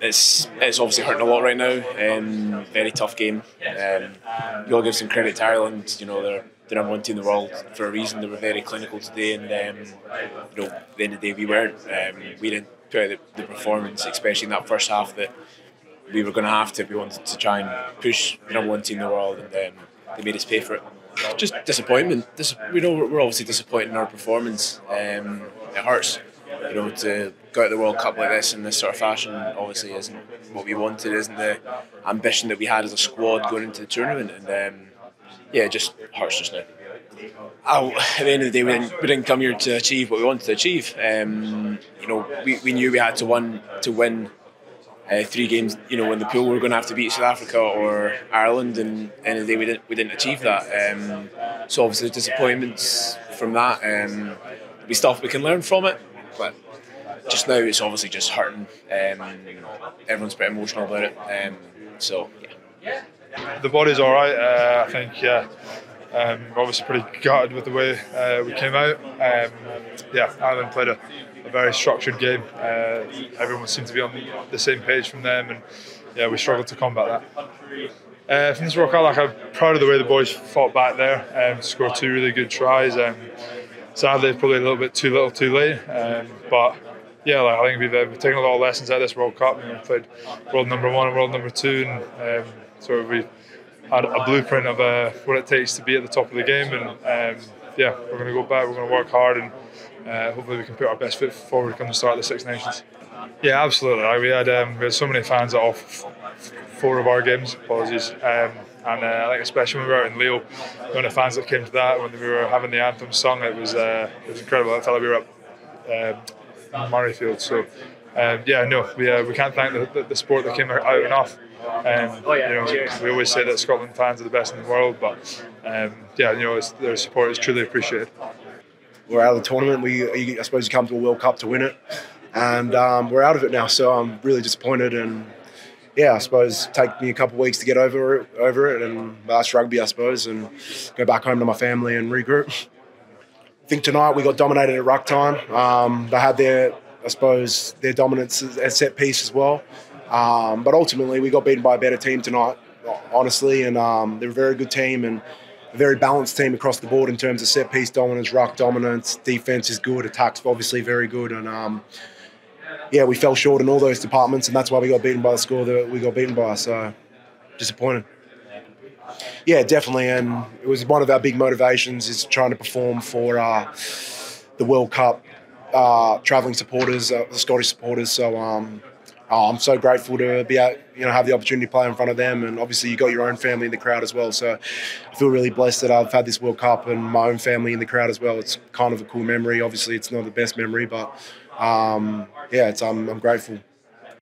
it's it's obviously hurting a lot right now. Um, very tough game. Um, you all give some credit to Ireland. You know they're the number one team in the world for a reason. They were very clinical today, and um, you know at the end of the day we weren't. Um, we didn't put out the, the performance, especially in that first half that we were going to have to. We wanted to try and push the number one team in the world, and um, they made us pay for it. Just disappointment. Dis- we know we're obviously disappointed in our performance. Um, it hurts, you know, to go out the World Cup like this in this sort of fashion. Obviously, isn't what we wanted. Isn't the ambition that we had as a squad going into the tournament, and um, yeah, it just hurts just now. At the end of the day, we didn't, we didn't come here to achieve what we wanted to achieve. Um, you know, we, we knew we had to win to win uh, three games, you know, in the pool, we are going to have to beat South Africa or Ireland, and at the end of the day, we didn't we didn't achieve that. Um, so obviously, disappointments from that. Um, we stuff we can learn from it, but just now it's obviously just hurting. Um, everyone's pretty emotional about it. Um, so yeah. The body's all right. Uh, I think yeah. Um, obviously pretty gutted with the way uh, we came out. Um, yeah, Ireland played a a very structured game. Uh, everyone seemed to be on the same page from them, and yeah, we struggled to combat that. Uh, from this Cup, like I'm proud of the way the boys fought back there, um, scored two really good tries. Um, sadly, probably a little bit too little, too late. Um, but yeah, like, I think we've, uh, we've, taken a lot of lessons out of this World Cup. You know, played world number one and world number two, and um, of we had a blueprint of uh, what it takes to be at the top of the game. And um, yeah, we're going to go back. We're going to work hard and uh, hopefully we can put our best foot forward come the start of the Six Nations. Yeah, absolutely. we had um, we had so many fans at all four of our games. Apologies. And uh, I think especially when we were out in Lille, when the fans that came to that, when we were having the anthem sung, it was uh, it was incredible. I felt like we were up um, Murrayfield. So um, yeah, no, we, uh, we can't thank the, the, the, sport that came out enough. Um, oh, you know, we always say that Scotland fans are the best in the world, but um, yeah, you know, their support is truly appreciated we're out of the tournament. We, I suppose, you come to a World Cup to win it, and um, we're out of it now. So I'm really disappointed, and yeah, I suppose take me a couple of weeks to get over it, over it, and last rugby, I suppose, and go back home to my family and regroup. I think tonight we got dominated at ruck time. Um, they had their, I suppose, their dominance at set piece as well, um, but ultimately we got beaten by a better team tonight, honestly, and um, they're a very good team and a very balanced team across the board in terms of set piece dominance, ruck dominance, defense is good, attacks obviously very good, and um, yeah, we fell short in all those departments, and that's why we got beaten by the score that we got beaten by. So disappointed. Yeah, definitely, and it was one of our big motivations is trying to perform for uh, the World Cup uh, travelling supporters, uh, the Scottish supporters. So um, oh, I'm so grateful to be out, you know, have the opportunity to play in front of them. And obviously, you got your own family in the crowd as well. So I feel really blessed that I've had this World Cup and my own family in the crowd as well. It's kind of a cool memory. Obviously, it's not the best memory, but um, yeah, it's, I'm, I'm grateful.